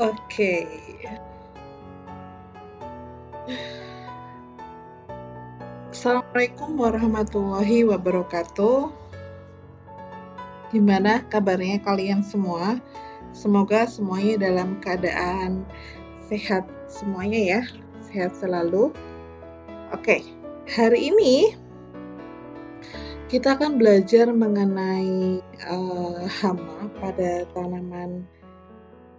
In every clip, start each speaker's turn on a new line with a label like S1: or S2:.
S1: Oke. Assalamualaikum warahmatullahi wabarakatuh. Gimana kabarnya kalian semua? Semoga semuanya dalam keadaan sehat semuanya ya. Sehat selalu. Oke, hari ini kita akan belajar mengenai uh, hama pada tanaman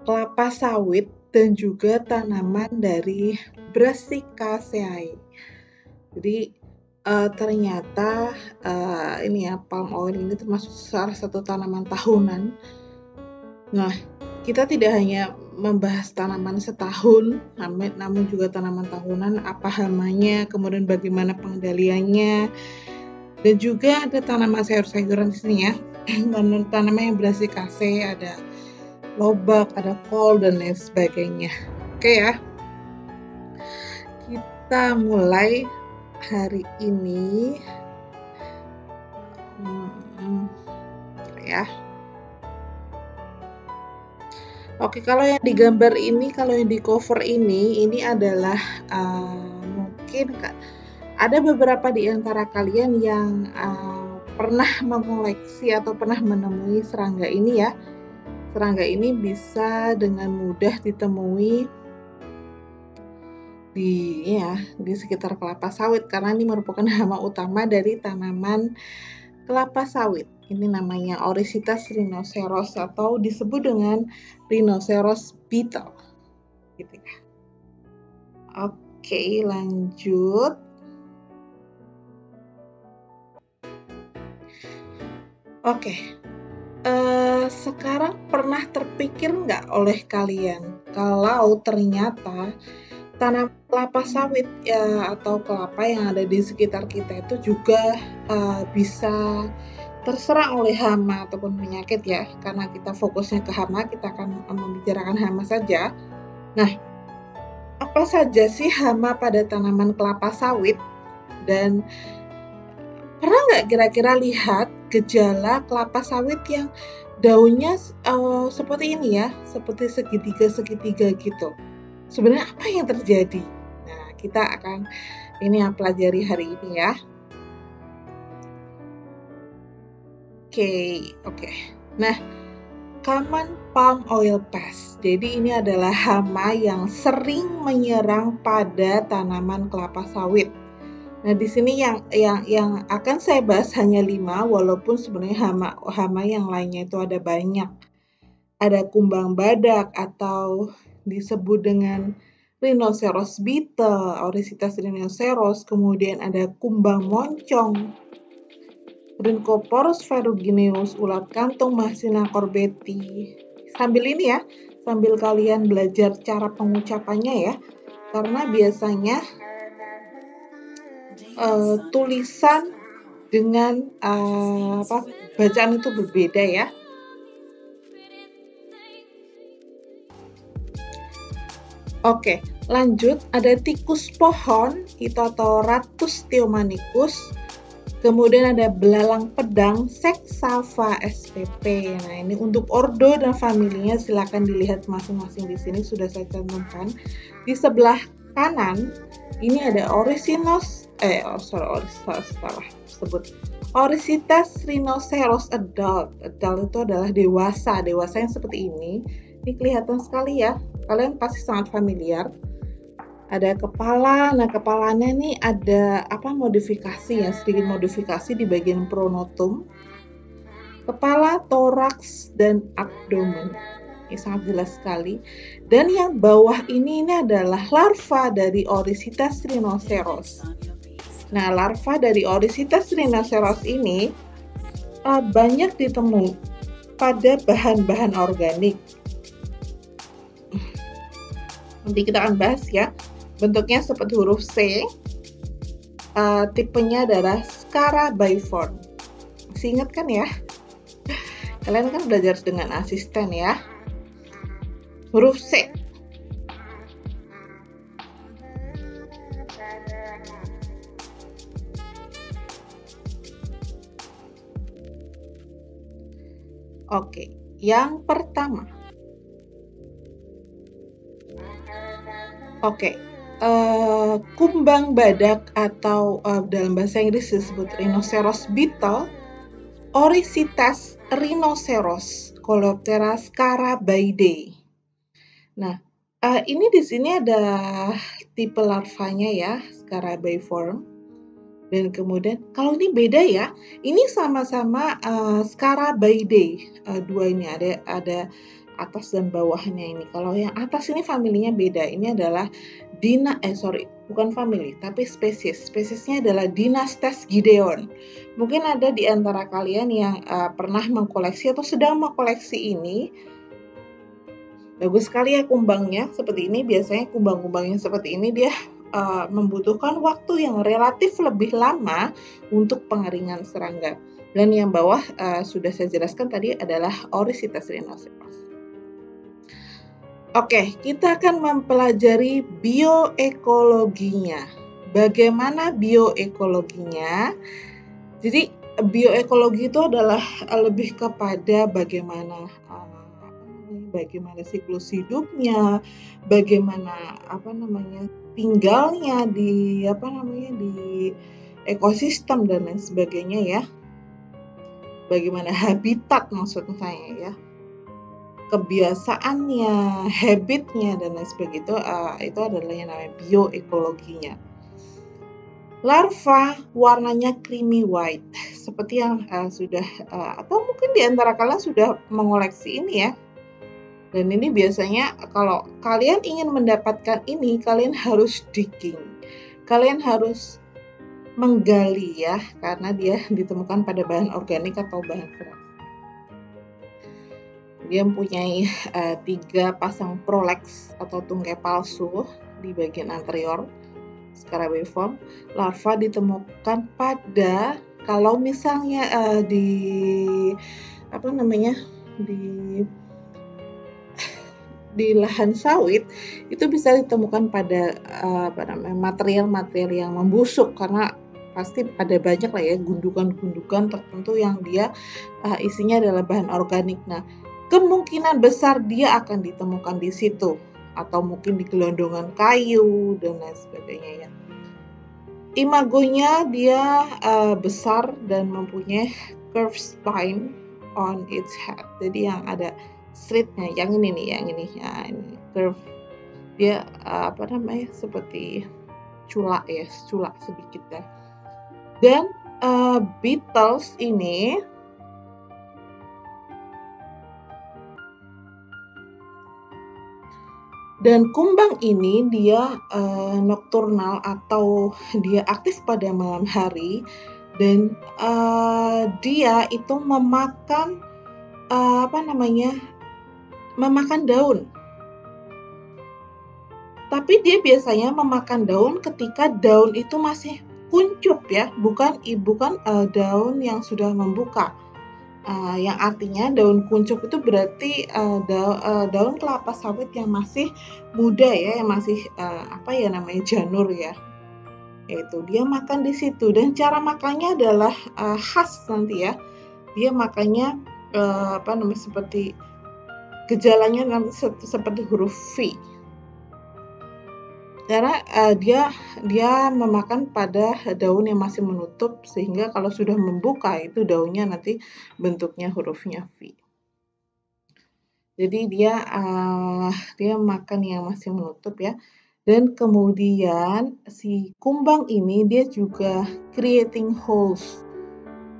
S1: kelapa sawit dan juga tanaman dari Brassicaceae. Jadi uh, ternyata uh, ini ya palm oil ini termasuk salah satu tanaman tahunan. Nah, kita tidak hanya membahas tanaman setahun, namun juga tanaman tahunan, apa hamanya, kemudian bagaimana pengendaliannya, dan juga ada tanaman sayur-sayuran di sini ya. Dan tanaman yang berhasil kase, ada lobak, ada kol, dan lain sebagainya. Oke ya. Kita mulai hari ini hmm, ya Oke, kalau yang digambar ini, kalau yang di cover ini, ini adalah uh, mungkin ada beberapa di antara kalian yang uh, pernah mengoleksi atau pernah menemui serangga ini ya. Serangga ini bisa dengan mudah ditemui di ya di sekitar kelapa sawit karena ini merupakan hama utama dari tanaman kelapa sawit. Ini namanya Orisitas rhinoceros atau disebut dengan rhinoceros beetle. Gitu ya. Oke, lanjut. Oke, uh, sekarang pernah terpikir nggak oleh kalian kalau ternyata tanam kelapa sawit ya atau kelapa yang ada di sekitar kita itu juga uh, bisa terserang oleh hama ataupun penyakit ya? Karena kita fokusnya ke hama kita akan membicarakan hama saja. Nah apa saja sih hama pada tanaman kelapa sawit? Dan pernah nggak kira-kira lihat gejala kelapa sawit yang daunnya uh, seperti ini ya seperti segitiga segitiga gitu sebenarnya apa yang terjadi. Nah, kita akan ini yang pelajari hari ini ya. Oke, okay, oke. Okay. Nah, common palm oil pest. Jadi ini adalah hama yang sering menyerang pada tanaman kelapa sawit. Nah, di sini yang yang yang akan saya bahas hanya lima, walaupun sebenarnya hama hama yang lainnya itu ada banyak. Ada kumbang badak atau disebut dengan Rhinoceros beetle, Orisitas rhinoceros, kemudian ada kumbang moncong, Rhynchoporus ferrugineus, ulat kantung Mahsina corbeti. Sambil ini ya, sambil kalian belajar cara pengucapannya ya, karena biasanya uh, tulisan dengan uh, apa bacaan itu berbeda ya. Oke, lanjut ada tikus pohon itu atau Ratus theomanicus. Kemudian ada belalang pedang Sexalva spp. Nah, ini untuk ordo dan familinya silakan dilihat masing-masing di sini sudah saya cantumkan. Di sebelah kanan ini ada Orisinos eh oh, sorry Orisitas salah sebut Orisitas rhinoceros adult. Adult itu adalah dewasa. Dewasa yang seperti ini. Ini kelihatan sekali ya kalian pasti sangat familiar ada kepala nah kepalanya ini ada apa modifikasi ya sedikit modifikasi di bagian pronotum kepala toraks dan abdomen sangat jelas sekali dan yang bawah ini ini adalah larva dari Orisitas rhinoceros nah larva dari Orisitas rhinoceros ini uh, banyak ditemui pada bahan-bahan organik Nanti kita akan bahas ya. Bentuknya seperti huruf C. Uh, tipenya adalah Scarabiform. Masih ingat kan ya? Kalian kan belajar dengan asisten ya. Huruf C. Oke, Yang pertama, oke, uh, kumbang badak atau uh, dalam bahasa Inggris disebut rhinoceros beetle, Orisitas rhinoceros, Coleoptera scarabaeidae. Nah, uh, ini di sini ada tipe larvanya ya, Scarabaeiform. Dan kemudian kalau ini beda ya, ini sama-sama uh, Scarabaeidae. Uh, dua ini ada ada atas dan bawahnya ini. Kalau yang atas ini familinya beda. Ini adalah Dina eh sorry, bukan family, tapi spesies. Spesiesnya adalah Dynastes gideon. Mungkin ada di antara kalian yang uh, pernah mengkoleksi atau sedang mengkoleksi ini. Bagus sekali ya kumbangnya seperti ini. Biasanya kumbang-kumbangnya seperti ini dia uh, membutuhkan waktu yang relatif lebih lama untuk pengeringan serangga. Dan yang bawah uh, sudah saya jelaskan tadi adalah Orisitas rhinoceros. Oke, kita akan mempelajari bioekologinya. Bagaimana bioekologinya? Jadi bioekologi itu adalah lebih kepada bagaimana bagaimana siklus hidupnya, bagaimana apa namanya tinggalnya di apa namanya di ekosistem dan lain sebagainya ya. Bagaimana habitat maksud saya ya. Kebiasaannya, habitnya dan lain sebagainya itu uh, itu adalah yang namanya bioekologinya. Larva warnanya creamy white seperti yang uh, sudah uh, atau mungkin di antara kalian sudah mengoleksi ini ya dan ini biasanya kalau kalian ingin mendapatkan ini, kalian harus digging. Kalian harus menggali ya, karena dia ditemukan pada bahan organik atau bahan keras. Dia mempunyai uh, tiga pasang proleks atau tungkai palsu di bagian anterior Scarabaeiform. Larva ditemukan pada kalau misalnya uh, di apa namanya di di lahan sawit itu bisa ditemukan pada namanya material-material yang membusuk karena pasti ada banyak lah ya gundukan-gundukan tertentu yang dia uh, isinya adalah bahan organik. Nah, kemungkinan besar dia akan ditemukan di situ atau mungkin di gelondongan kayu dan lain sebagainya ya. Imagonya dia uh, besar dan mempunyai curved spine on its head. Jadi yang ada streetnya yang ini nih yang ini ya ini curve. Dia uh, apa namanya seperti culak ya culak sedikit ya. Dan uh, Beatles ini dan kumbang ini dia uh, nokturnal atau dia aktif pada malam hari dan uh, dia itu memakan uh, apa namanya memakan daun. Tapi dia biasanya memakan daun ketika daun itu masih kuncup ya, bukan bukan uh, daun yang sudah membuka. Uh, yang artinya daun kuncup itu berarti uh, da, uh, daun kelapa sawit yang masih muda ya, yang masih uh, apa ya namanya janur ya. Yaitu dia makan di situ dan cara makannya adalah uh, khas nanti ya. Dia makannya uh, apa namanya seperti gejalanya seperti huruf V karena uh, dia dia memakan pada daun yang masih menutup sehingga kalau sudah membuka itu daunnya nanti bentuknya hurufnya V. Jadi dia uh, dia makan yang masih menutup ya. Dan kemudian si kumbang ini dia juga creating holes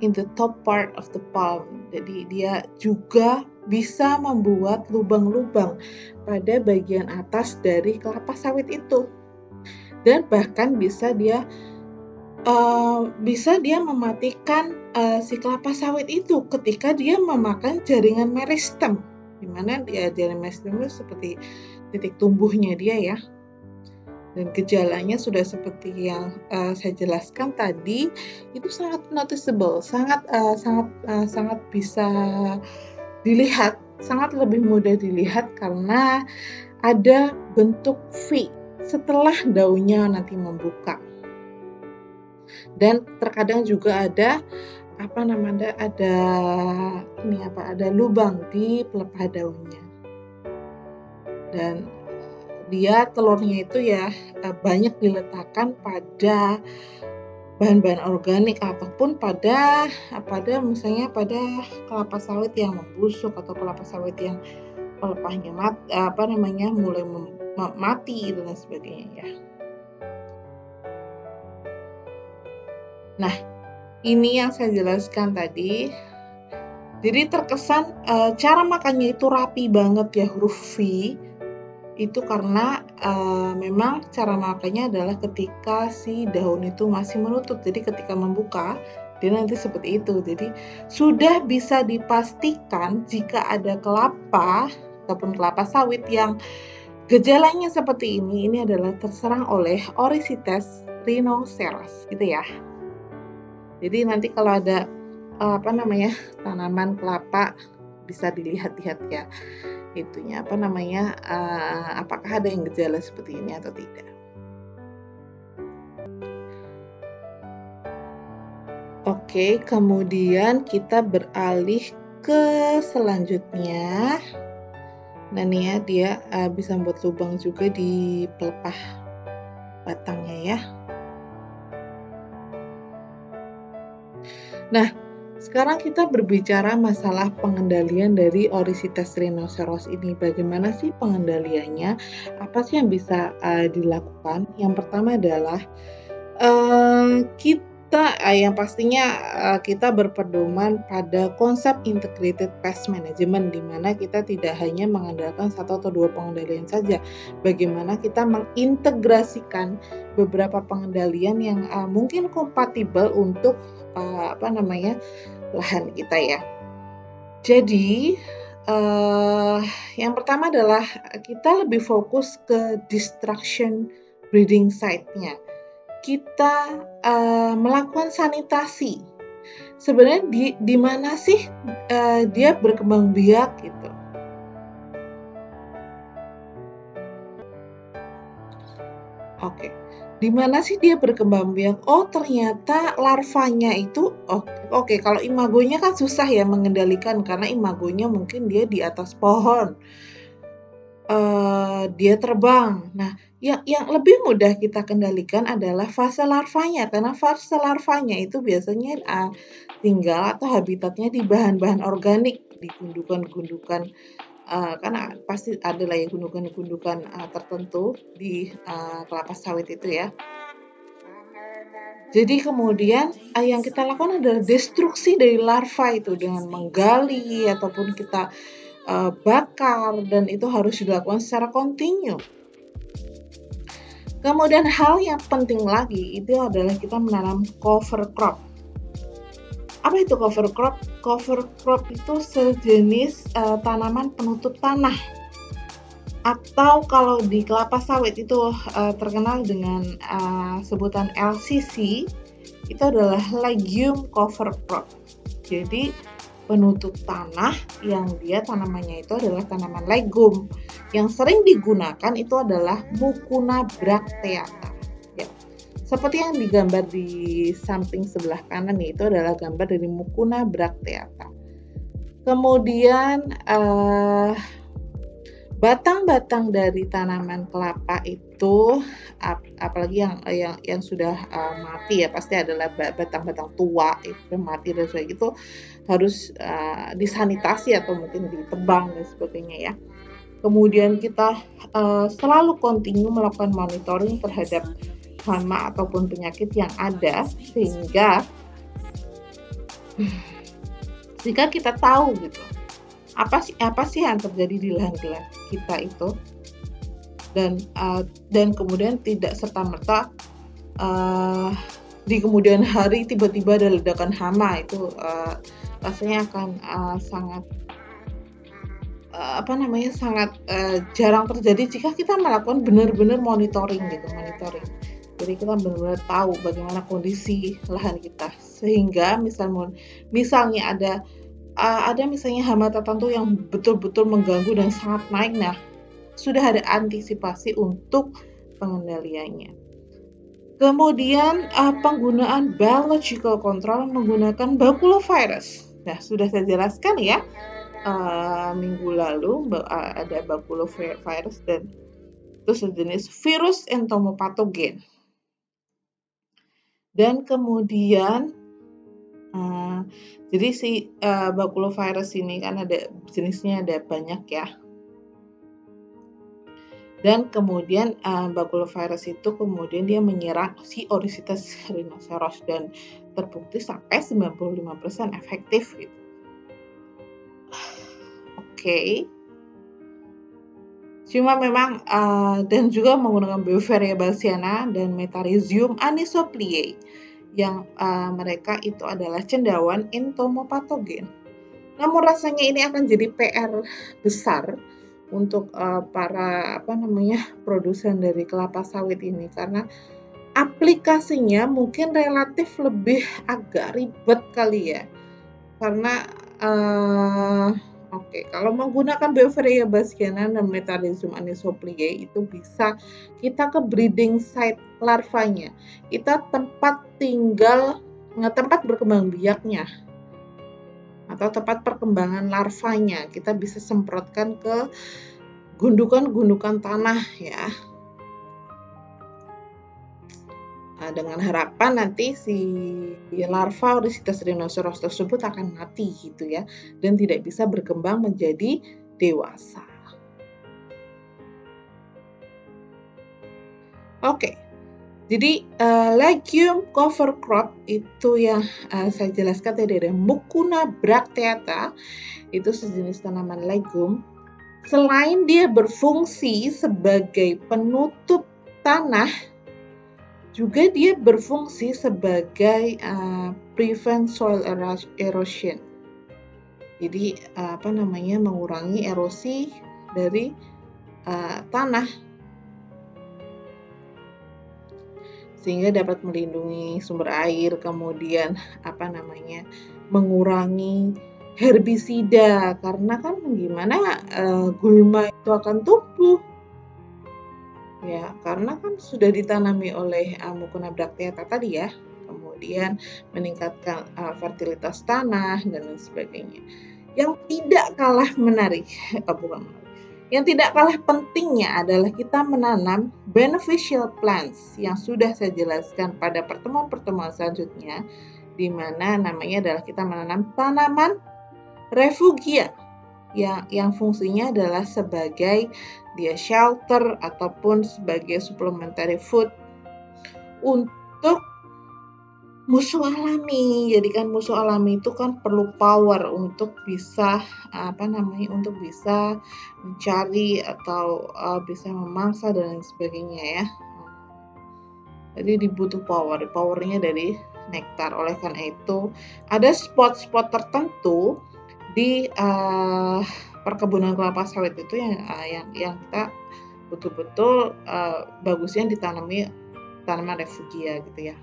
S1: in the top part of the palm. Jadi dia juga bisa membuat lubang-lubang pada bagian atas dari kelapa sawit itu. Dan bahkan bisa dia uh, bisa dia mematikan uh, si kelapa sawit itu ketika dia memakan jaringan meristem. Di mana dia jaringan meristem itu seperti titik tumbuhnya dia ya. Dan gejalanya sudah seperti yang uh, saya jelaskan tadi, itu sangat noticeable, sangat uh, sangat uh, sangat bisa dilihat sangat lebih mudah dilihat karena ada bentuk V setelah daunnya nanti membuka. Dan terkadang juga ada apa namanya ada ini apa ada lubang di pelepah daunnya dan dia telurnya itu ya eh, banyak diletakkan pada bahan-bahan organik ataupun pada pada misalnya pada kelapa sawit yang membusuk atau kelapa sawit yang pelepahnya mat, apa namanya mulai mati dan sebagainya ya. Nah, ini yang saya jelaskan tadi. Jadi terkesan e, cara makannya itu rapi banget ya huruf V. Itu karena e, memang cara makannya adalah ketika si daun itu masih menutup. Jadi ketika membuka dia nanti seperti itu. Jadi sudah bisa dipastikan jika ada kelapa ataupun kelapa sawit yang gejalanya seperti ini, ini adalah terserang oleh Orisites rhinoceros gitu ya. Jadi nanti kalau ada uh, apa namanya tanaman kelapa bisa dilihat-lihat ya itunya apa namanya uh, apakah ada yang gejala seperti ini atau tidak. Oke, kemudian kita beralih ke selanjutnya. Nah nih ya, dia uh, bisa membuat lubang juga di pelepah batangnya ya. Nah, sekarang kita berbicara masalah pengendalian dari orisitas rhinoceros ini. Bagaimana sih pengendaliannya? Apa sih yang bisa uh, dilakukan? Yang pertama adalah uh, kita uh, yang pastinya uh, kita berpedoman pada konsep integrated pest management di mana kita tidak hanya mengandalkan satu atau dua pengendalian saja. Bagaimana kita mengintegrasikan beberapa pengendalian yang uh, mungkin kompatibel untuk apa namanya lahan kita ya. Jadi yang pertama adalah kita lebih fokus ke destruction breeding site-nya. Kita uh, melakukan sanitasi. Sebenarnya di di mana sih uh, dia berkembang biak gitu. Oke. Okay di mana sih dia berkembang biak? Oh, ternyata larvanya itu oh, oke okay, kalau imagonya kan susah ya mengendalikan karena imagonya mungkin dia di atas pohon. Uh, dia terbang. Nah, yang yang lebih mudah kita kendalikan adalah fase larvanya karena fase larvanya itu biasanya tinggal atau habitatnya di bahan-bahan organik di gundukan-gundukan uh, karena pasti ada lah ya gundukan-gundukan uh, tertentu di uh, kelapa sawit itu ya. Jadi kemudian uh, yang kita lakukan adalah destruksi dari larva itu dengan menggali ataupun kita uh, bakar dan itu harus dilakukan secara kontinu. Kemudian hal yang penting lagi itu adalah kita menanam cover crop apa itu cover crop? Cover crop itu sejenis uh, tanaman penutup tanah. Atau kalau di kelapa sawit itu uh, terkenal dengan uh, sebutan LCC, itu adalah legume cover crop. Jadi penutup tanah yang dia tanamannya itu adalah tanaman legum. Yang sering digunakan itu adalah Mucuna bracteata. Seperti yang digambar di samping sebelah kanan itu adalah gambar dari Mukuna bracteata. Kemudian uh, batang-batang dari tanaman kelapa itu ap, apalagi yang yang yang sudah uh, mati ya pasti adalah batang-batang tua itu mati dan sebagainya itu harus uh, disanitasi atau mungkin ditebang dan sebagainya ya. Kemudian kita uh, selalu kontinu melakukan monitoring terhadap hama ataupun penyakit yang ada sehingga jika kita tahu gitu apa sih apa sih yang terjadi di lahan-lahan kita itu. Dan uh, dan kemudian tidak serta merta uh, di kemudian hari tiba-tiba ada ledakan hama itu uh, rasanya akan uh, sangat uh, apa namanya sangat uh, jarang terjadi jika kita melakukan benar-benar monitoring gitu monitoring. Jadi kita benar-benar tahu bagaimana kondisi lahan kita. Sehingga misalnya misalnya ada uh, ada misalnya hama tertentu yang betul-betul mengganggu dan sangat naik nah sudah ada antisipasi untuk pengendaliannya. Kemudian uh, penggunaan biological control menggunakan baculovirus. Nah, sudah saya jelaskan ya uh, minggu lalu ada baculovirus dan itu sejenis virus entomopatogen. Dan kemudian uh, jadi si uh, baculovirus ini kan ada jenisnya ada banyak ya. Dan kemudian uh, baculovirus itu kemudian dia menyerang si Orisitas rhinoceros dan terbukti sampai 95% efektif gitu. Okay. Cuma memang uh, dan juga menggunakan Beauveria bassiana dan Metarhizium anisopliae yang uh, mereka itu adalah cendawan entomopatogen. Namun rasanya ini akan jadi PR besar untuk uh, para apa namanya produsen dari kelapa sawit ini karena aplikasinya mungkin relatif lebih agak ribet kali ya karena uh, Oke, kalau menggunakan Beauveria bassiana dan Metarhizium anisopliae itu bisa kita ke breeding site larvanya. Kita tempat tinggal, tempat berkembang biaknya atau tempat perkembangan larvanya. Kita bisa semprotkan ke gundukan-gundukan tanah ya Nah, dengan harapan nanti si larva Orisitas rhinoceros tersebut akan mati gitu ya dan tidak bisa berkembang menjadi dewasa. Oke. Jadi uh, legume cover crop itu yang uh, saya jelaskan tadi ada Mucuna bracteata itu sejenis tanaman legum. Selain dia berfungsi sebagai penutup tanah juga dia berfungsi sebagai uh, prevent soil erosion. Jadi uh, apa namanya mengurangi erosi dari uh, tanah. Sehingga dapat melindungi sumber air, kemudian apa namanya mengurangi herbisida. Karena kan gimana uh, gulma itu akan tumbuh ya karena kan sudah ditanami oleh uh, Mucuna bracteata tadi ya kemudian meningkatkan uh, fertilitas tanah dan lain sebagainya. Yang tidak kalah menarik oh, bukan menarik yang tidak kalah pentingnya adalah kita menanam beneficial plants yang sudah saya jelaskan pada pertemuan-pertemuan selanjutnya di mana namanya adalah kita menanam tanaman refugia yang yang fungsinya adalah sebagai dia shelter ataupun sebagai supplementary food untuk musuh alami. Jadi kan musuh alami itu kan perlu power untuk bisa apa namanya untuk bisa mencari atau uh, bisa memangsa dan lain sebagainya ya. Jadi dibutuh power. Powernya dari nektar. Oleh karena itu ada spot-spot tertentu di uh, perkebunan kelapa sawit itu yang uh, yang yang kita betul-betul uh, bagusnya ditanami tanaman refugia gitu ya.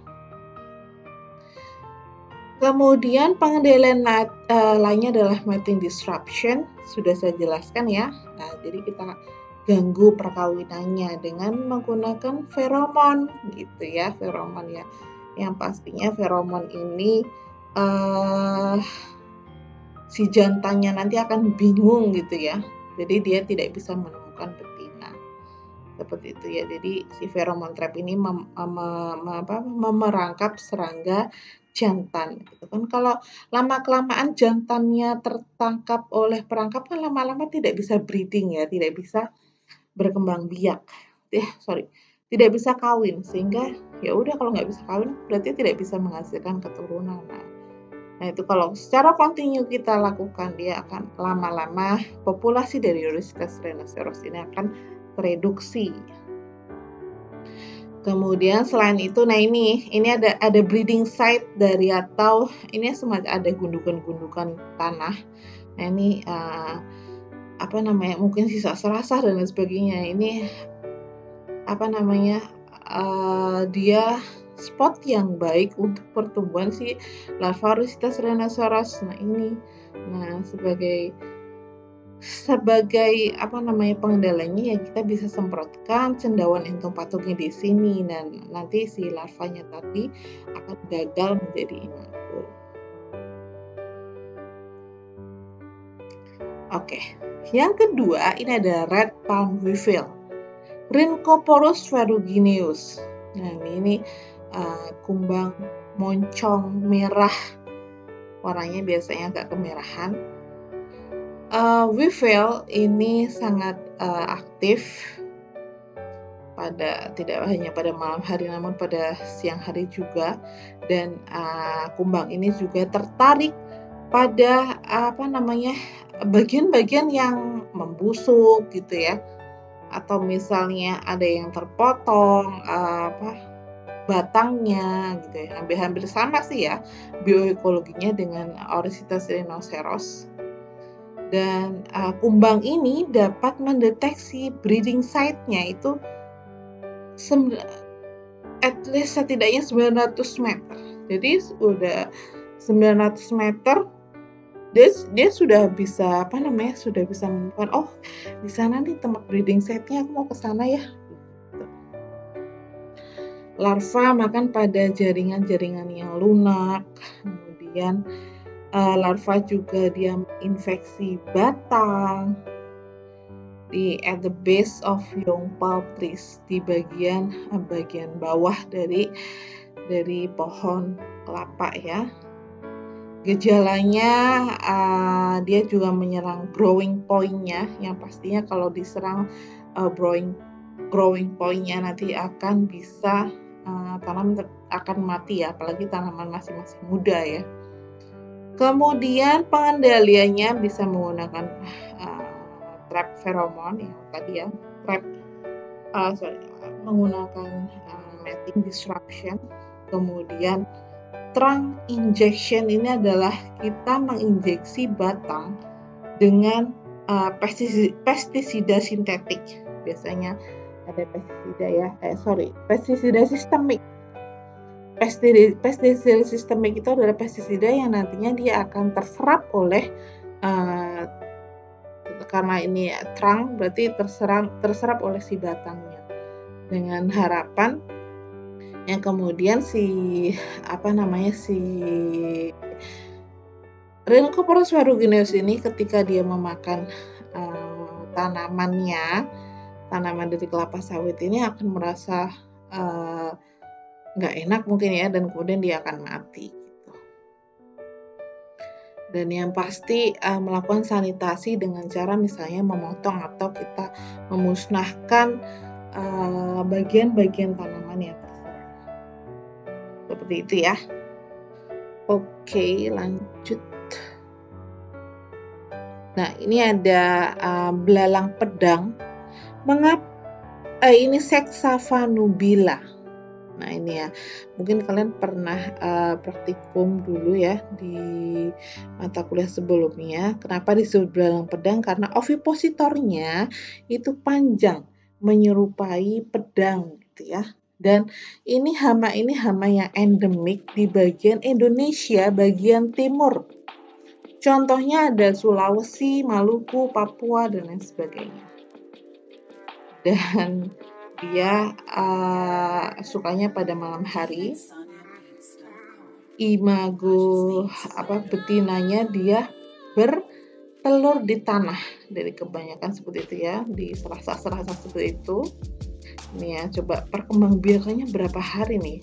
S1: Kemudian pengendalian uh, lainnya adalah mating disruption, sudah saya jelaskan ya. Nah, jadi kita ganggu perkawinannya dengan menggunakan feromon gitu ya, feromon ya. Yang pastinya feromon ini uh, si jantannya nanti akan bingung gitu ya. Jadi dia tidak bisa menemukan betina. Seperti itu ya. Jadi si pheromone trap ini mem, mem, memerangkap serangga jantan gitu kan kalau lama kelamaan jantannya tertangkap oleh perangkap kan lama-lama tidak bisa breeding ya tidak bisa berkembang biak ya sorry tidak bisa kawin sehingga ya udah kalau nggak bisa kawin berarti tidak bisa menghasilkan keturunan nah Nah itu kalau secara kontinu kita lakukan dia akan lama-lama populasi dari Eurystheus rhinoceros ini akan tereduksi. Kemudian selain itu, nah ini ini ada ada breeding site dari atau ini semacam ada gundukan-gundukan tanah. Nah ini uh, apa namanya mungkin sisa serasa dan lain sebagainya. Ini apa namanya uh, dia spot yang baik untuk pertumbuhan si larva Rhinoceros. Nah ini, nah sebagai sebagai apa namanya pengendalanya ya kita bisa semprotkan cendawan entopatoknya di sini dan nanti si larvanya tadi akan gagal menjadi imago. Oke, yang kedua ini ada red palm weevil, Rhynchoporus ferrugineus. Nah ini uh, kumbang moncong merah, warnanya biasanya agak kemerahan. Uh, Weevil ini sangat uh, aktif pada tidak hanya pada malam hari namun pada siang hari juga. Dan uh, kumbang ini juga tertarik pada apa namanya bagian-bagian yang membusuk gitu ya. Atau misalnya ada yang terpotong uh, apa batangnya gitu ya hampir-hampir sama sih ya bioekologinya dengan Orisitas rhinoceros dan uh, kumbang ini dapat mendeteksi breeding site-nya itu at least setidaknya 900 meter. Jadi sudah 900 meter dia dia sudah bisa apa namanya sudah bisa menemukan oh di sana nih tempat breeding site-nya aku mau ke sana ya. Larva makan pada jaringan-jaringan yang lunak, kemudian uh, larva juga dia infeksi batang. Di at the base of young palm trees di bagian uh, bagian bawah dari dari pohon kelapa ya. Gejalanya uh, dia juga menyerang growing point-nya. Yang pastinya kalau diserang uh, growing growing point-nya nanti akan bisa uh, tanam akan mati ya apalagi tanaman masih masih muda ya. Kemudian pengendaliannya bisa menggunakan uh, trap pheromone yang tadi ya, trap uh, sorry, menggunakan uh, mating disruption. Kemudian trunk injection ini adalah kita menginjeksi batang dengan uh, pestisida sintetik. Biasanya ada pestisida ya, eh sorry, pestisida sistemik. Pestisida, sistemik itu adalah pestisida yang nantinya dia akan terserap oleh uh, karena ini terang berarti terserang terserap oleh si batangnya. Dengan harapan yang kemudian si apa namanya si Rhynchoporus ferrugineus ini ketika dia memakan uh, tanamannya tanaman dari kelapa sawit ini akan merasa uh, nggak enak mungkin ya dan kemudian dia akan mati gitu. Dan yang pasti uh, melakukan sanitasi dengan cara misalnya memotong atau kita memusnahkan bagian bagian-bagian tanaman yang terserang. Seperti itu ya. Oke, lanjut. Nah, ini ada uh, belalang pedang. Mengapa uh, ini Sexava nubila? Nah ini ya, mungkin kalian pernah uh, praktikum dulu ya di mata kuliah sebelumnya. Kenapa disebut belalang pedang? Karena ovipositornya itu panjang, menyerupai pedang gitu ya. Dan ini hama ini hama yang endemik di bagian Indonesia bagian timur. Contohnya ada Sulawesi, Maluku, Papua, dan lain sebagainya. Dan dia uh, sukanya pada malam hari. Imago apa betinanya dia bertelur di tanah. Dari kebanyakan seperti itu ya di serasa-serasa seperti itu. Ini ya coba perkembang biakannya berapa hari nih?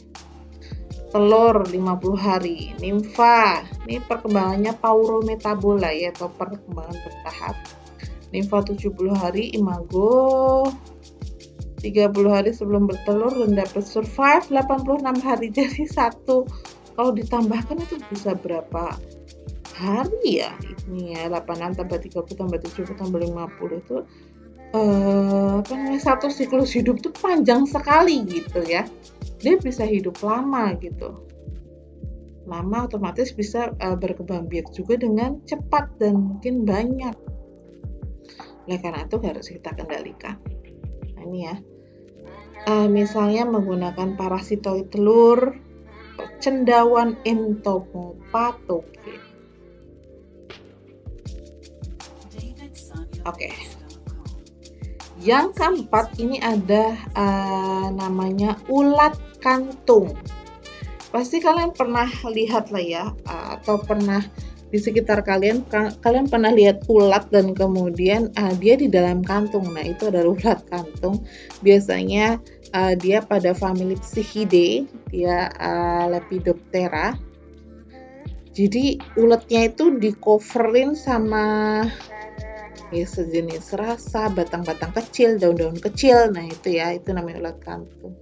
S1: Telur 50 hari. Nimfa ini perkembangannya paurometabola ya atau perkembangan bertahap nimfa 70 hari imago 30 hari sebelum bertelur dan dapat survive 86 hari. Jadi satu kalau ditambahkan itu bisa berapa hari ya? Ini ya 86 tambah 30 tambah 70 tambah 50 itu eh, namanya satu siklus hidup tuh panjang sekali gitu ya. Dia bisa hidup lama gitu. Lama otomatis bisa uh, berkembang biak juga dengan cepat dan mungkin banyak oleh karena itu harus kita kendalikan nah ini ya uh, misalnya menggunakan parasitoid telur, cendawan entomopatogen. Oke. Yang keempat ini ada uh, namanya ulat kantung. Pasti kalian pernah lihat lah ya, uh, atau pernah di sekitar kalian kalian pernah lihat ulat dan kemudian uh, dia di dalam kantung. Nah itu adalah ulat kantung. Biasanya uh, dia pada famili Psychidae dia uh, Lepidoptera. Jadi ulatnya itu di coverin sama ya sejenis rasa batang-batang kecil daun-daun kecil. Nah itu ya itu namanya ulat kantung.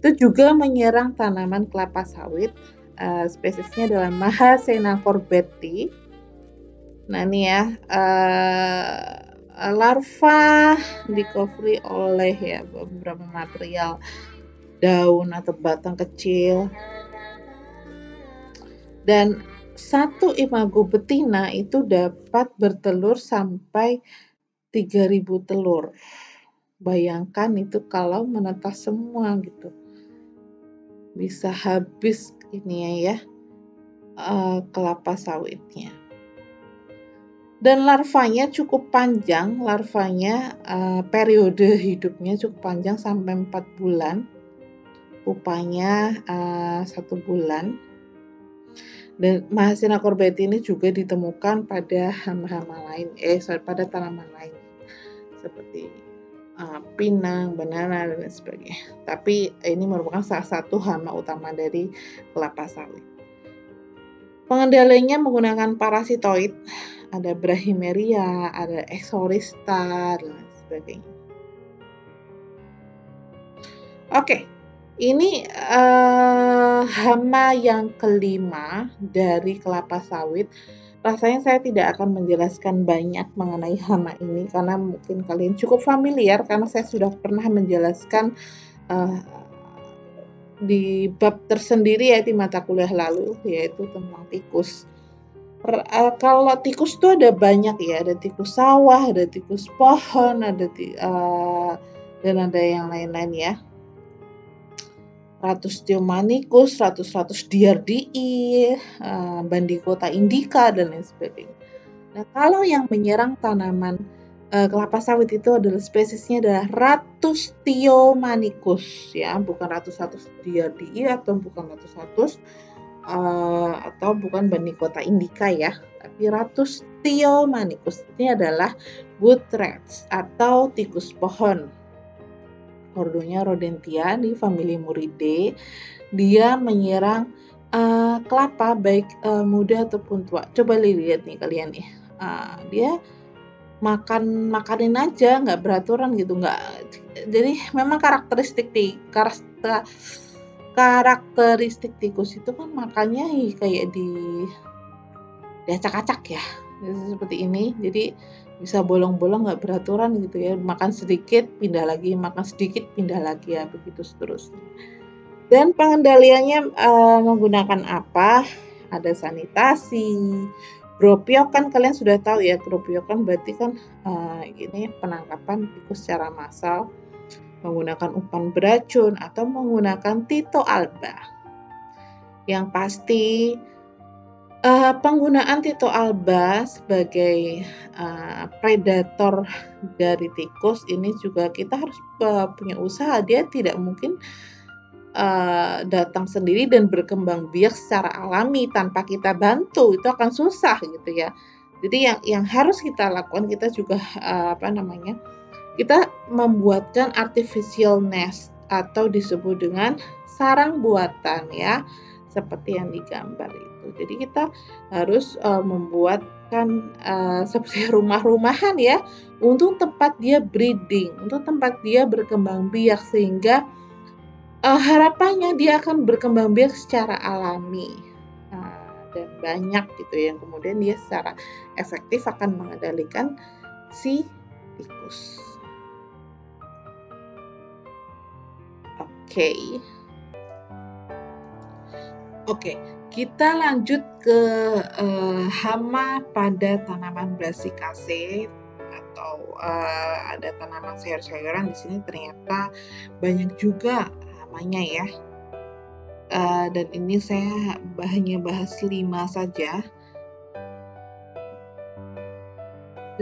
S1: Itu juga menyerang tanaman kelapa sawit uh, spesiesnya adalah Mahasena corbeti. Nah ini ya uh, larva cover oleh ya beberapa material daun atau batang kecil dan satu imago betina itu dapat bertelur sampai 3000 telur. Bayangkan itu kalau menetas semua gitu. Bisa habis ini ya uh, kelapa sawitnya. Dan larvanya cukup panjang, larvanya uh, periode hidupnya cukup panjang sampai 4 bulan, pupanya uh, satu bulan. Dan Mahasina corbeti ini juga ditemukan pada hama-hama lain, eh pada tanaman lain seperti uh, pinang, banana dan sebagainya. Tapi ini merupakan salah satu hama utama dari kelapa sawit. Pengendaliannya menggunakan parasitoid, ada Brachimeria, ada Exorista dan sebagainya. Oke, ini uh, hama yang kelima dari kelapa sawit rasanya saya tidak akan menjelaskan banyak mengenai hama ini karena mungkin kalian cukup familiar karena saya sudah pernah menjelaskan uh, di bab tersendiri ya di mata kuliah lalu yaitu tentang tikus. Uh, kalau tikus itu ada banyak ya, ada tikus sawah, ada tikus pohon, ada uh, dan ada yang lain-lain ya. Ratus Theomanikus, ratus-ratus Diardii, uh, Bandicota indica, dan lain sebagainya. Nah, kalau yang menyerang tanaman uh, kelapa sawit itu adalah spesiesnya adalah Ratus Theomanikus, ya, bukan ratus-ratus Diardii atau bukan ratus-ratus uh, atau bukan Bandicota indica ya, tapi Ratus Theomanikus ini adalah rats atau tikus pohon ordonya Rodentia di famili Muridae. Dia menyerang uh, kelapa baik uh, muda ataupun tua. Coba lihat nih kalian nih. Uh, dia makan makanin aja nggak beraturan gitu nggak jadi memang karakteristik di karakter karakteristik tikus itu kan makannya kayak di diacak-acak ya seperti ini jadi bisa bolong-bolong nggak beraturan gitu ya makan sedikit pindah lagi makan sedikit pindah lagi ya begitu seterusnya. Dan pengendaliannya uh, menggunakan apa? Ada sanitasi. Gropiok kan kalian sudah tahu ya gropiok kan berarti kan uh, ini penangkapan tikus secara massal menggunakan umpan beracun atau menggunakan Tito alba. Yang pasti Uh, penggunaan Tito alba sebagai uh, predator dari tikus ini juga kita harus uh, punya usaha. Dia tidak mungkin uh, datang sendiri dan berkembang biak secara alami tanpa kita bantu. Itu akan susah gitu ya. Jadi yang yang harus kita lakukan kita juga uh, apa namanya? Kita membuatkan artificial nest atau disebut dengan sarang buatan ya seperti yang digambar itu. Jadi kita harus uh, membuatkan uh, seperti rumah-rumahan ya untuk tempat dia breeding, untuk tempat dia berkembang biak sehingga uh, harapannya dia akan berkembang biak secara alami uh, dan banyak gitu yang kemudian dia secara efektif akan mengendalikan si tikus. Oke. Okay. Oke, kita lanjut ke uh, hama pada tanaman brassicase atau uh, ada tanaman sayur-sayuran di sini ternyata banyak juga hamanya ya. Uh, dan ini saya hanya bahas lima saja.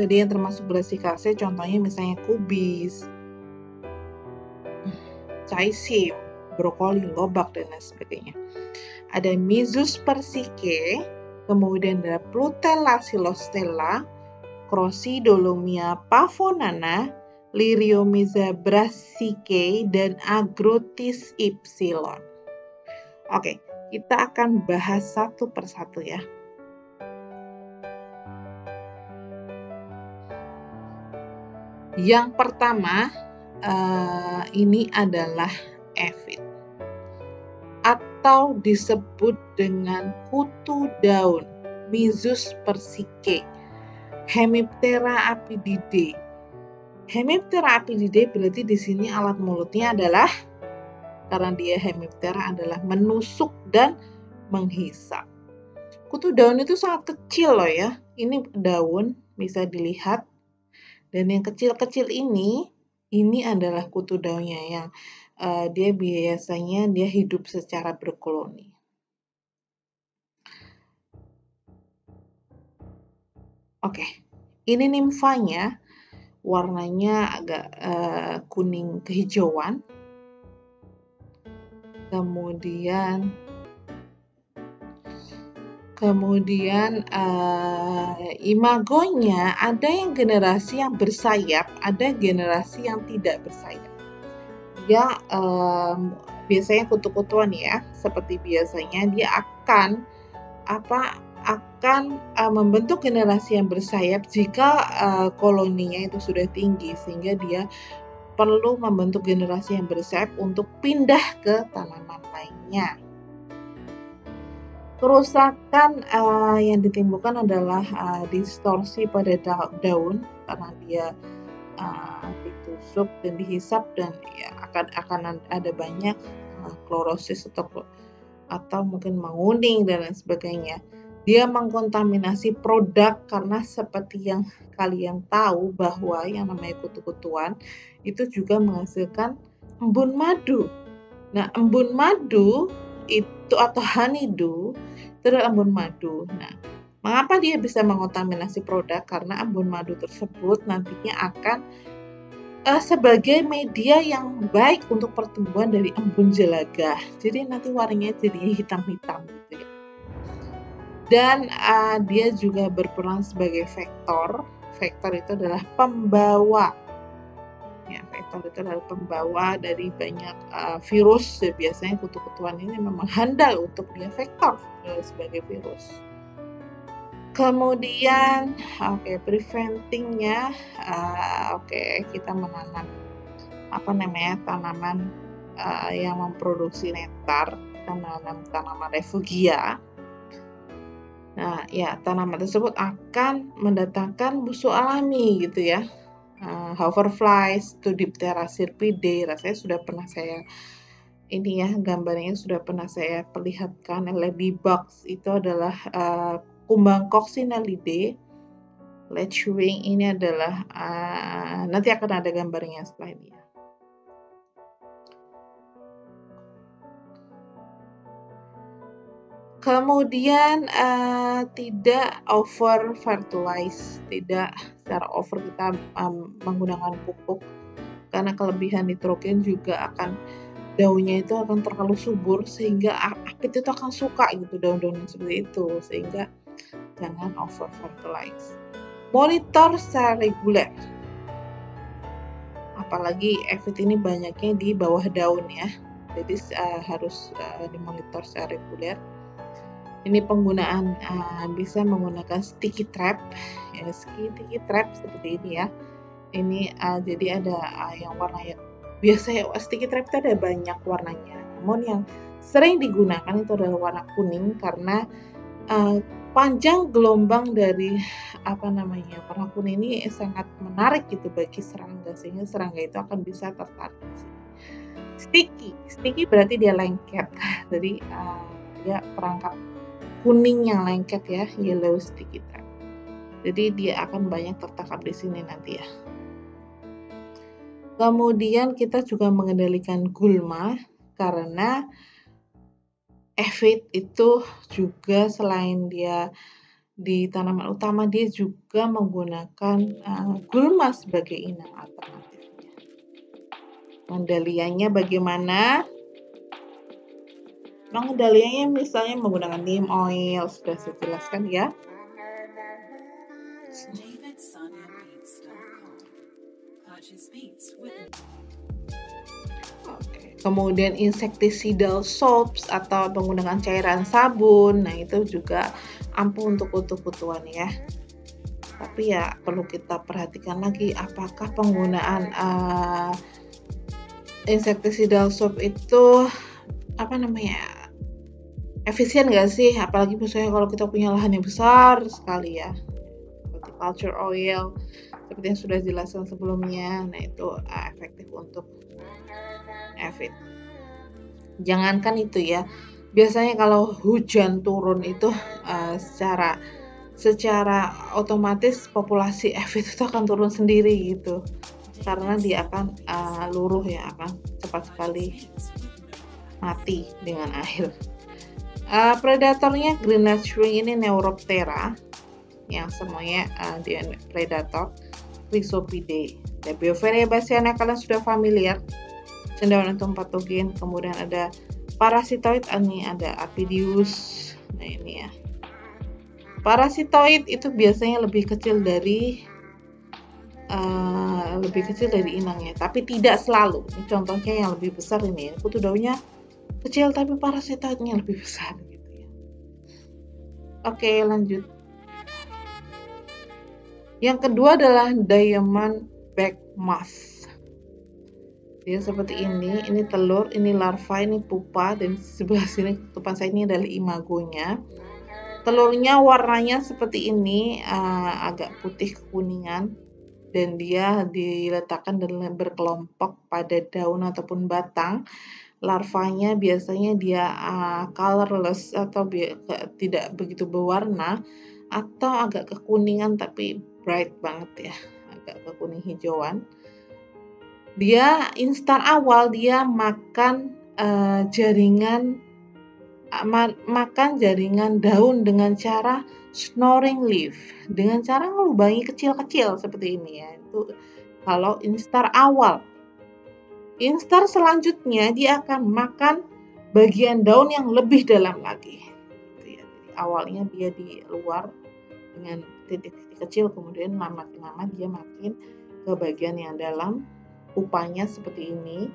S1: Jadi yang termasuk brassicase contohnya misalnya kubis, caesim, brokoli, lobak, dan lain sebagainya. Ada Mizus persike, kemudian ada Plutella silostella, Crocidolomia pavonana, Liriomiza brassicae, dan Agrotis ypsilon. Oke, kita akan bahas satu persatu ya. Yang pertama, uh, ini adalah ephit atau disebut dengan kutu daun Mizus persike Hemiptera apididae. Hemiptera apididae berarti di sini alat mulutnya adalah karena dia hemiptera adalah menusuk dan menghisap. Kutu daun itu sangat kecil loh ya. Ini daun bisa dilihat dan yang kecil-kecil ini, ini adalah kutu daunnya yang uh, dia biasanya dia hidup secara berkoloni. Oke, ini nimfanya warnanya agak uh, kuning kehijauan. Kemudian Kemudian uh, imagonya ada yang generasi yang bersayap, ada generasi yang tidak bersayap. Dia um, biasanya kutu-kutuan ya, seperti biasanya dia akan apa akan uh, membentuk generasi yang bersayap jika uh, koloninya itu sudah tinggi sehingga dia perlu membentuk generasi yang bersayap untuk pindah ke tanaman lainnya. Kerusakan uh, yang ditimbulkan adalah uh, distorsi pada da daun karena dia uh, ditusuk dan dihisap dan ya akan akan ada banyak uh, klorosis atau atau mungkin menguning dan lain sebagainya. Dia mengkontaminasi produk karena seperti yang kalian tahu bahwa yang namanya kutu-kutuan itu juga menghasilkan embun madu. Nah, embun madu itu atau honeydew itu adalah embun madu. Nah, mengapa dia bisa mengontaminasi produk? Karena embun madu tersebut nantinya akan uh, sebagai media yang baik untuk pertumbuhan dari embun jelaga. Jadi nanti warnanya jadi hitam-hitam gitu ya. Dan uh, dia juga berperan sebagai vektor. Vektor itu adalah pembawa ya vektor itu adalah pembawa dari banyak uh, virus ya, biasanya kutu-kutuan ini memang handal untuk dia vektor uh, sebagai virus kemudian oke okay, preventingnya uh, oke okay, kita menanam apa namanya tanaman uh, yang memproduksi nektar kita menanam tanaman refugia. Nah, ya tanaman tersebut akan mendatangkan musuh alami gitu ya. Uh, hoverflies, to Diptera sirpidae, rasanya sudah pernah saya ini ya gambarnya sudah pernah saya perlihatkan ladybugs itu adalah uh, kumbang coccinellidae Lechwing ini adalah uh, nanti akan ada gambarnya setelah ini ya. Kemudian uh, tidak over fertilize, tidak secara over kita um, menggunakan pupuk karena kelebihan nitrogen juga akan daunnya itu akan terlalu subur sehingga apit itu akan suka gitu daun-daun seperti itu sehingga jangan over fertilize. Monitor secara reguler. Apalagi efit ini banyaknya di bawah daun ya. Jadi uh, harus uh, dimonitor secara reguler ini penggunaan uh, bisa menggunakan sticky trap ya sticky trap seperti ini ya ini uh, jadi ada uh, yang warnanya biasanya sticky trap itu ada banyak warnanya namun yang sering digunakan itu adalah warna kuning karena uh, panjang gelombang dari apa namanya kuning ini sangat menarik gitu bagi serangga sehingga serangga itu akan bisa tertarik sticky sticky berarti dia lengket jadi uh, dia perangkap kuning yang lengket ya, yellow sticky trap. Jadi dia akan banyak tertangkap di sini nanti ya. Kemudian kita juga mengendalikan gulma karena Evid itu juga selain dia di tanaman utama dia juga menggunakan uh, gulma sebagai inang alternatifnya. Pengendaliannya bagaimana? Pengendaliannya misalnya menggunakan neem oil sudah saya jelaskan ya. Kemudian insecticidal soaps atau menggunakan cairan sabun, nah itu juga ampuh untuk kutu-kutuan ya. Tapi ya perlu kita perhatikan lagi apakah penggunaan uh, insecticidal soap itu apa namanya efisien gak sih? Apalagi misalnya kalau kita punya lahan yang besar sekali ya, seperti culture oil, seperti yang sudah jelaskan sebelumnya. Nah itu uh, efektif untuk Evit. Jangankan itu ya, biasanya kalau hujan turun itu uh, secara secara otomatis populasi Evit itu akan turun sendiri gitu, karena dia akan uh, luruh ya, akan cepat sekali mati dengan air. Uh, predatornya green shrimp ini Neuroptera yang semuanya uh, dia predator Chrysopidae. Dan Bioveria bassiana kalian sudah familiar cendawan untuk patogen kemudian ada parasitoid ini ada apidius. Nah ini ya. Parasitoid itu biasanya lebih kecil dari uh, lebih kecil dari inangnya tapi tidak selalu. Contohnya yang lebih besar ini. Kutu daunnya kecil tapi parasitoidnya lebih besar gitu ya. Oke lanjut. Yang kedua adalah diamond back moth dia seperti ini ini telur ini larva ini pupa dan sebelah sini ketupan saya ini adalah imagonya. Telurnya warnanya seperti ini uh, agak putih kekuningan dan dia diletakkan dan berkelompok pada daun ataupun batang. Larvanya biasanya dia uh, colorless atau tidak begitu berwarna atau agak kekuningan tapi bright banget ya agak kekuning hijauan dia instan awal dia makan uh, jaringan uh, ma makan jaringan daun dengan cara snoring leaf. Dengan cara melubangi kecil-kecil seperti ini ya. Itu kalau instar awal. Instar selanjutnya dia akan makan bagian daun yang lebih dalam lagi. Gitu ya. Jadi awalnya dia di luar dengan titik-titik kecil kemudian lama-lama dia makin ke bagian yang dalam upanya seperti ini.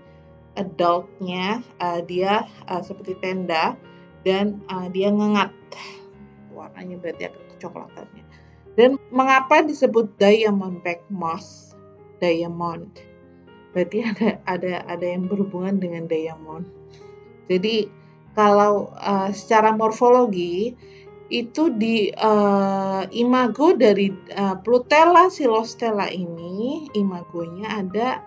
S1: Adultnya uh, dia uh, seperti tenda dan uh, dia ngengat. Warnanya berarti agak kecoklatannya. Dan mengapa disebut diamond back moss? Diamond. Berarti ada ada ada yang berhubungan dengan diamond. Jadi kalau uh, secara morfologi itu di uh, imago dari uh, Plutella silostella ini imagonya ada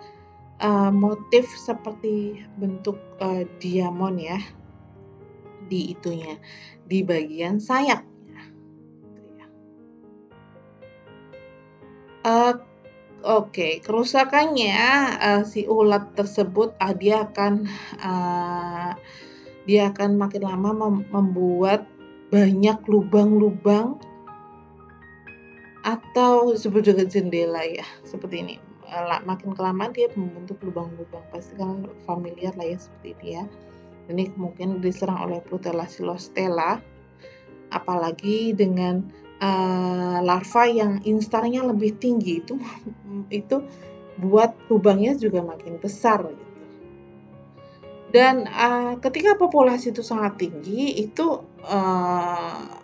S1: uh, motif seperti bentuk uh, diamond ya di itunya di bagian sayapnya. Uh, Oke, okay. kerusakannya uh, si ulat tersebut uh, dia akan uh, dia akan makin lama mem membuat banyak lubang-lubang atau disebut juga jendela ya seperti ini makin kelamaan dia membentuk lubang-lubang pasti kan familiar lah ya seperti ini ya ini mungkin diserang oleh Plutella silostella apalagi dengan uh, larva yang instarnya lebih tinggi itu itu buat lubangnya juga makin besar gitu. Dan uh, ketika populasi itu sangat tinggi itu uh,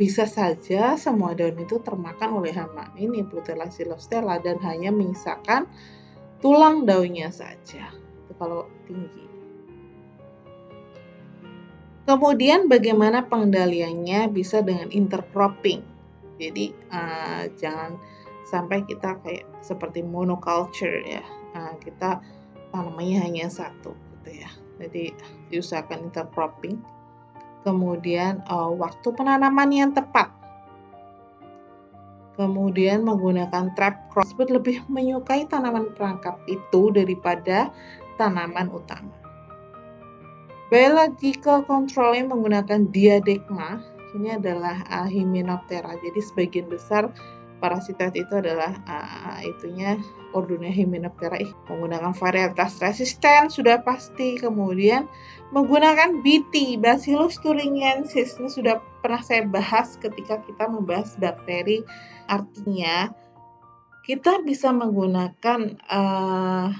S1: bisa saja semua daun itu termakan oleh hama ini Plutella silostella dan hanya menyisakan tulang daunnya saja. Itu kalau tinggi. Kemudian bagaimana pengendaliannya bisa dengan intercropping. Jadi uh, jangan sampai kita kayak seperti monoculture ya. Uh, kita tanamannya hanya satu gitu ya. Jadi diusahakan intercropping kemudian uh, waktu penanaman yang tepat, kemudian menggunakan trap cross lebih menyukai tanaman perangkap itu daripada tanaman utama. Biological controlling menggunakan diadekma ini adalah uh, Hymenoptera. Jadi sebagian besar parasitoid itu adalah uh, itunya ordonya Hymenoptera. Menggunakan varietas resisten sudah pasti. Kemudian menggunakan BT Bacillus thuringiensis. Ini sudah pernah saya bahas ketika kita membahas bakteri artinya. Kita bisa menggunakan uh,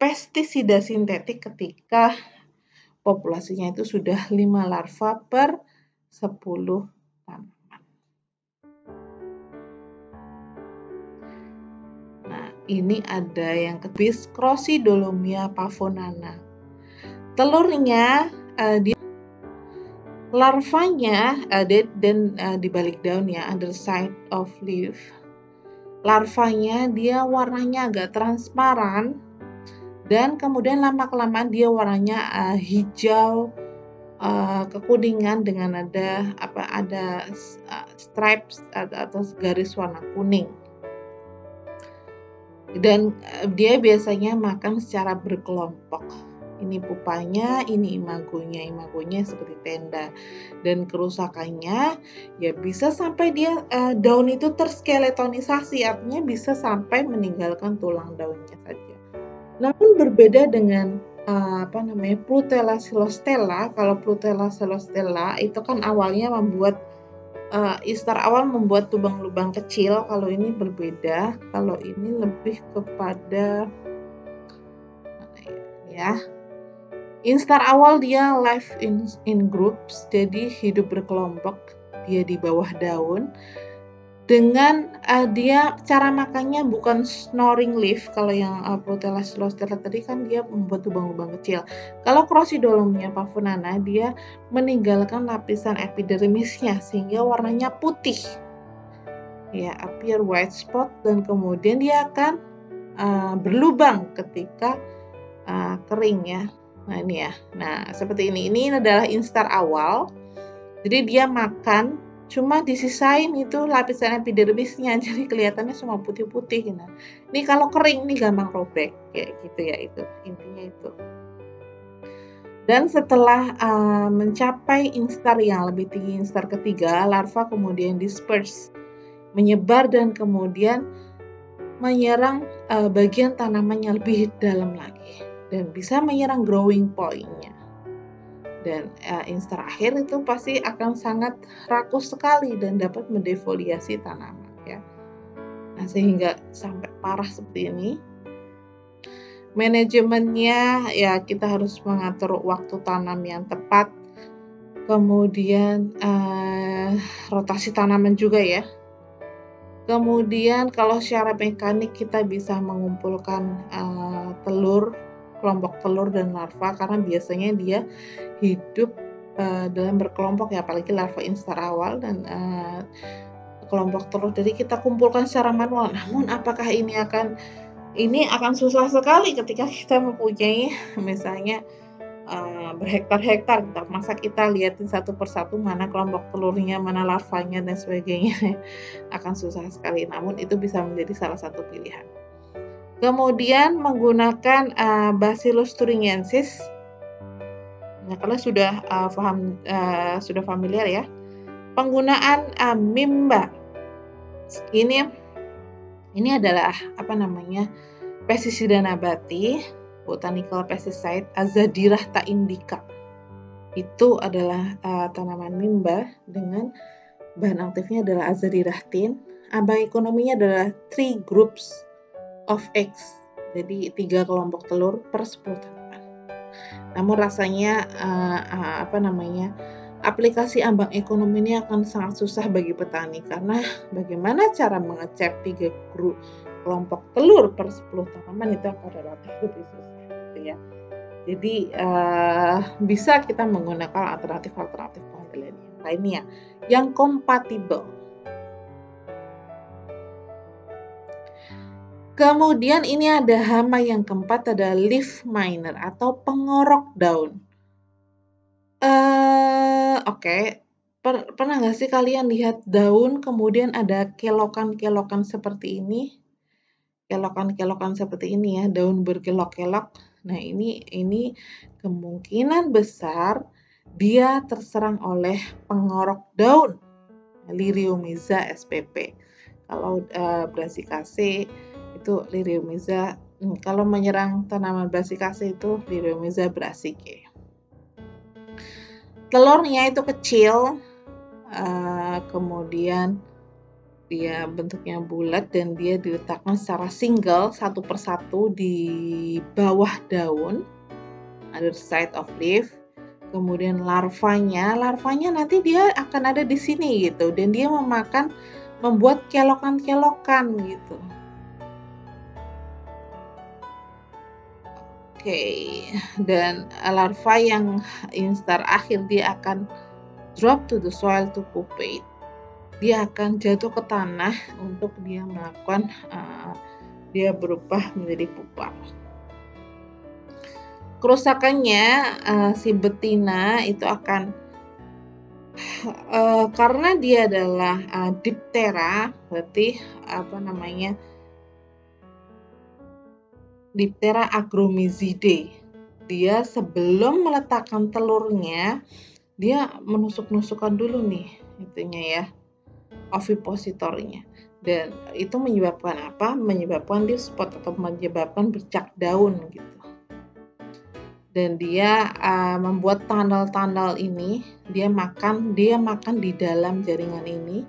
S1: pestisida sintetik ketika populasinya itu sudah 5 larva per 10 tanaman. Ini ada yang kebis Crocidolomia pavonana. Telurnya uh, dia larvanya uh, dan uh, di balik daunnya underside of leaf. Larvanya dia warnanya agak transparan dan kemudian lama kelamaan dia warnanya uh, hijau uh, kekuningan dengan ada apa ada uh, stripes atau garis warna kuning dan uh, dia biasanya makan secara berkelompok ini pupanya, ini imagonya, imagonya seperti tenda dan kerusakannya ya bisa sampai dia uh, daun itu terskeletonisasi artinya bisa sampai meninggalkan tulang daunnya saja. Namun berbeda dengan uh, apa namanya Prutella silostella. Kalau Prutella silostella itu kan awalnya membuat uh, istar awal membuat lubang-lubang kecil. Kalau ini berbeda. Kalau ini lebih kepada ya? Instar awal dia live in in groups, jadi hidup berkelompok. Dia di bawah daun dengan uh, dia cara makannya bukan snoring leaf kalau yang uh, Protella silostella tadi kan dia membuat lubang-lubang kecil. Kalau Crocidolomia pavonana dia meninggalkan lapisan epidermisnya sehingga warnanya putih. Ya, appear white spot dan kemudian dia akan uh, berlubang ketika uh, kering ya. Nah, ini ya. Nah, seperti ini. Ini adalah instar awal. Jadi dia makan cuma disisain itu lapisan epidermisnya jadi kelihatannya semua putih-putih nah ini kalau kering nih gampang robek kayak gitu ya itu intinya itu. Dan setelah uh, mencapai instar yang lebih tinggi instar ketiga larva kemudian disperse menyebar dan kemudian menyerang uh, bagian tanaman yang lebih dalam lagi dan bisa menyerang growing point-nya dan uh, instar akhir itu pasti akan sangat rakus sekali dan dapat mendefoliasi tanaman ya. Nah, sehingga sampai parah seperti ini manajemennya ya kita harus mengatur waktu tanam yang tepat kemudian uh, rotasi tanaman juga ya kemudian kalau secara mekanik kita bisa mengumpulkan uh, telur kelompok telur dan larva karena biasanya dia hidup uh, dalam berkelompok ya apalagi larva instar awal dan uh, kelompok telur. Jadi kita kumpulkan secara manual. Namun apakah ini akan ini akan susah sekali ketika kita mempunyai misalnya uh, berhektar-hektar. Masa kita lihatin satu persatu mana kelompok telurnya mana larvanya dan sebagainya akan susah sekali. Namun itu bisa menjadi salah satu pilihan Kemudian menggunakan uh, Bacillus thuringiensis. Nah, kalian sudah uh, paham uh, sudah familiar ya. Penggunaan uh, Mimba. Ini ini adalah apa namanya? pestisida nabati, botanical pesticide Azadirah indica. Itu adalah uh, tanaman mimba dengan bahan aktifnya adalah azadirachtin. Abang ekonominya adalah three groups of eggs. Jadi tiga kelompok telur per 10 tanaman. Namun rasanya uh, uh, apa namanya? aplikasi ambang ekonomi ini akan sangat susah bagi petani karena bagaimana cara mengecap tiga grup kelompok telur per 10 tanaman itu akan relatif lebih susah gitu ya. Jadi uh, bisa kita menggunakan alternatif-alternatif yang lainnya yang kompatibel Kemudian ini ada hama yang keempat ada leaf miner atau pengorok daun. Uh, Oke, okay. per pernah nggak sih kalian lihat daun kemudian ada kelokan-kelokan seperti ini? Kelokan-kelokan seperti ini ya, daun berkelok-kelok. Nah ini ini kemungkinan besar dia terserang oleh pengorok daun Liriomyza spp. Kalau uh, brassicase itu Liriomyza hmm, kalau menyerang tanaman brassicase itu Liriomyza brassicae. Telurnya itu kecil, uh, kemudian dia bentuknya bulat dan dia diletakkan secara single satu persatu di bawah daun, other side of leaf. Kemudian larvanya larvanya nanti dia akan ada di sini gitu. Dan dia memakan membuat kelokan-kelokan gitu okay. dan larva yang instar akhir dia akan drop to the soil to pupate dia akan jatuh ke tanah untuk dia melakukan uh, dia berubah menjadi pupa kerusakannya uh, si betina itu akan uh, karena dia adalah uh, diptera berarti apa namanya diptera agromyzidae dia sebelum meletakkan telurnya dia menusuk-nusukkan dulu nih itunya ya ovipositornya. Dan itu menyebabkan apa? Menyebabkan di spot atau menyebabkan bercak daun gitu. Dan dia uh, membuat tunnel-tunnel ini dia makan dia makan di dalam jaringan ini.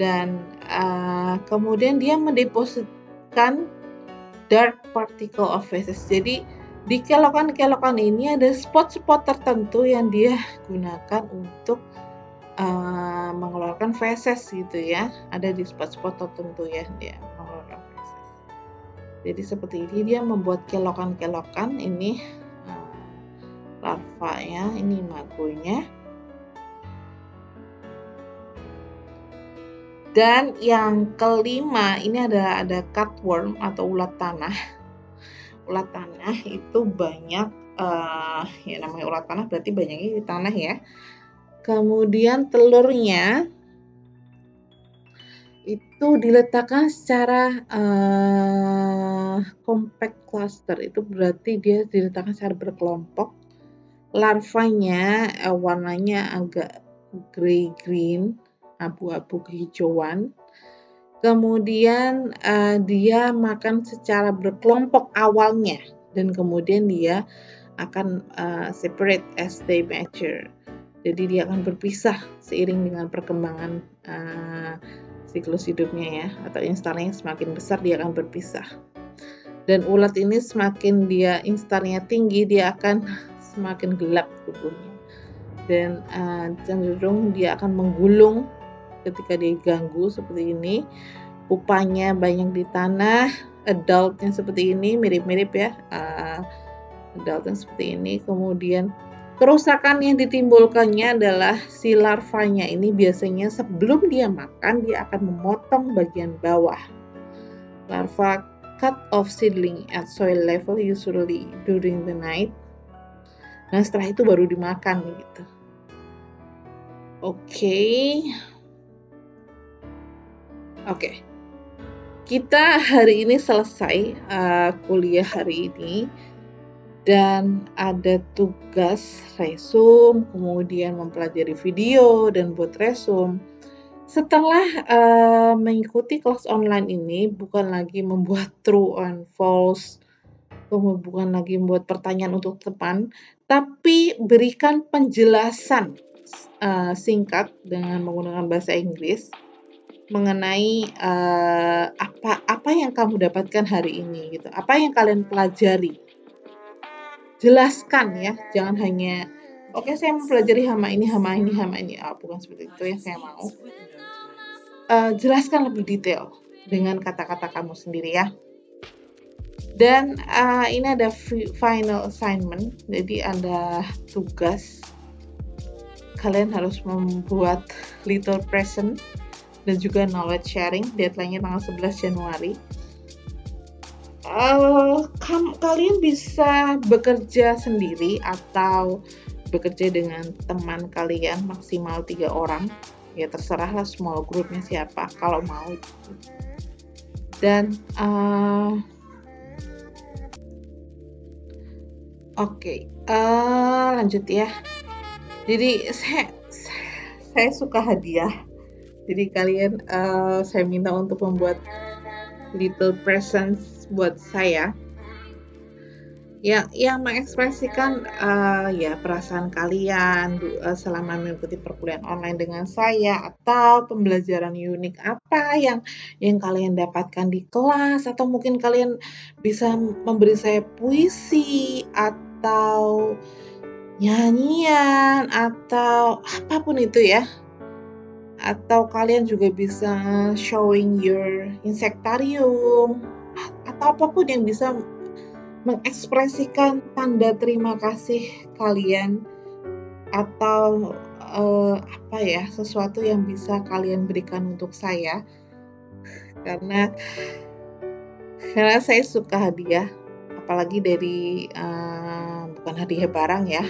S1: Dan uh, kemudian dia mendepositkan dark particle of feces jadi di kelokan-kelokan ini ada spot-spot tertentu yang dia gunakan untuk uh, mengeluarkan feces gitu ya. Ada di spot-spot tertentu ya dia mengeluarkan feces jadi seperti ini dia membuat kelokan-kelokan ini larvanya ini magonya dan yang kelima ini ada ada cutworm atau ulat tanah. Ulat tanah itu banyak uh, ya namanya ulat tanah berarti banyaknya di tanah ya. Kemudian telurnya itu diletakkan secara uh, compact cluster. Itu berarti dia diletakkan secara berkelompok. Larvanya uh, warnanya agak grey green, abu-abu kehijauan. Kemudian uh, dia makan secara berkelompok awalnya dan kemudian dia akan uh, separate as they mature. Jadi dia akan berpisah seiring dengan perkembangan uh, siklus hidupnya ya atau instarnya semakin besar dia akan berpisah. Dan ulat ini semakin dia instarnya tinggi dia akan semakin gelap tubuhnya dan uh, cenderung dia akan menggulung ketika dia ganggu seperti ini pupanya banyak di tanah adultnya seperti ini mirip-mirip ya uh, adultnya seperti ini kemudian kerusakan yang ditimbulkannya adalah si larvanya ini biasanya sebelum dia makan dia akan memotong bagian bawah larva cut off seedling at soil level usually during the night Nah setelah itu baru dimakan gitu. Oke. Okay. Oke. Kita hari ini selesai uh, kuliah hari ini dan ada tugas resum, kemudian mempelajari video dan buat resum. Setelah uh, mengikuti kelas online ini, bukan lagi membuat true and false, bukan lagi membuat pertanyaan untuk teman, tapi berikan penjelasan uh, singkat dengan menggunakan bahasa Inggris mengenai uh, apa apa yang kamu dapatkan hari ini gitu. Apa yang kalian pelajari? Jelaskan ya jangan hanya oke okay, saya mempelajari hama ini hama ini hama ini. Ah, bukan seperti itu yang saya mau. Uh, jelaskan lebih detail dengan kata-kata kamu sendiri ya. Dan uh, ini ada final assignment jadi ada tugas. Kalian harus membuat little present dan juga knowledge sharing deadline-nya tanggal 11 Januari. Uh, kam kalian bisa bekerja sendiri atau bekerja dengan teman kalian maksimal tiga orang. Ya terserahlah small groupnya siapa kalau mau. Dan uh, Oke, uh, lanjut ya. jadi saya saya suka hadiah jadi kalian uh, saya minta untuk membuat little presents buat saya. Yang yang mengekspresikan uh, ya perasaan kalian uh, selama mengikuti perkuliahan online dengan saya atau pembelajaran unik apa yang yang kalian dapatkan di kelas atau mungkin kalian bisa memberi saya puisi atau nyanyian atau apa pun itu ya atau kalian juga bisa showing your insectarium atau apa pun yang bisa mengekspresikan tanda terima kasih kalian atau uh, apa ya sesuatu yang bisa kalian berikan untuk saya karena karena saya suka hadiah apalagi dari uh, bukan hadiah barang ya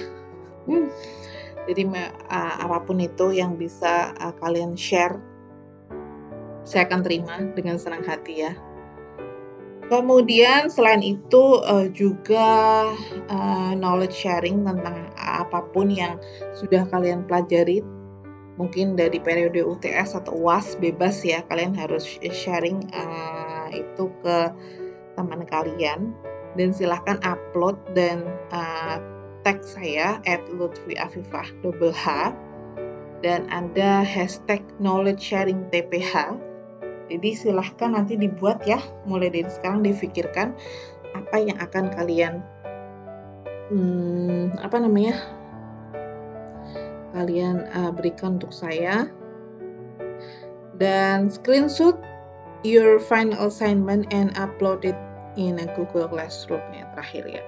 S1: hmm. Jadi uh, apa pun itu yang bisa uh, kalian share saya akan terima dengan senang hati ya. Kemudian selain itu uh, juga uh, knowledge sharing tentang apa pun yang sudah kalian pelajari mungkin dari periode UTS atau UAS bebas ya kalian harus sharing uh, itu ke teman kalian. Dan silahkan upload dan uh, tag saya at Lutfi Afifah double H dan ada hashtag knowledge sharing TPH jadi silahkan nanti dibuat ya, mulai dari sekarang difikirkan apa yang akan kalian hmm, apa namanya kalian uh, berikan untuk saya. Dan screenshot your final assignment and upload it in a Google Classroom ya terakhir ya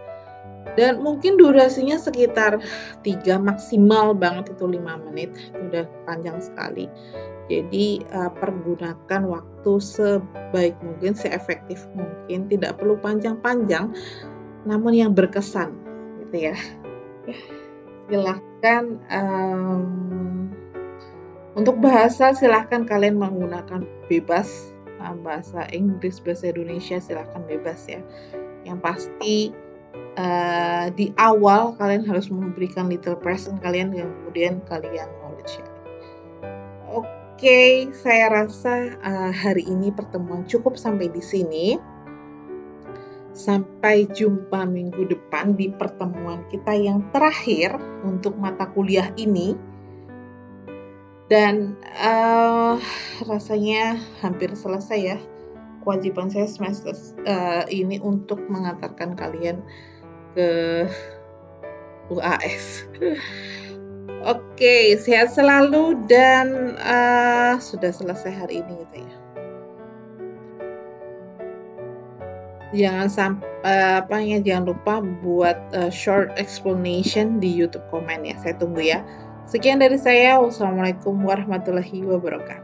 S1: dan mungkin durasinya sekitar 3 maksimal banget itu 5 menit udah panjang sekali jadi uh, pergunakan waktu sebaik mungkin, seefektif mungkin, tidak perlu panjang-panjang, namun yang berkesan, gitu ya. Silahkan um, untuk bahasa silahkan kalian menggunakan bebas uh, bahasa Inggris, bahasa Indonesia silahkan bebas ya. Yang pasti uh, di awal kalian harus memberikan little present kalian, kemudian kalian knowledge ya. Oke, saya rasa uh, hari ini pertemuan cukup sampai di sini. Sampai jumpa minggu depan di pertemuan kita yang terakhir untuk mata kuliah ini. Dan uh, rasanya hampir selesai ya kewajiban saya semester uh, ini untuk mengantarkan kalian ke UAS. Oke, sehat selalu dan uh, sudah selesai hari ini gitu ya. Jangan sampai uh, apa ya, jangan lupa buat uh, short explanation di YouTube komen ya. Saya tunggu ya. Sekian dari saya. Wassalamualaikum warahmatullahi wabarakatuh.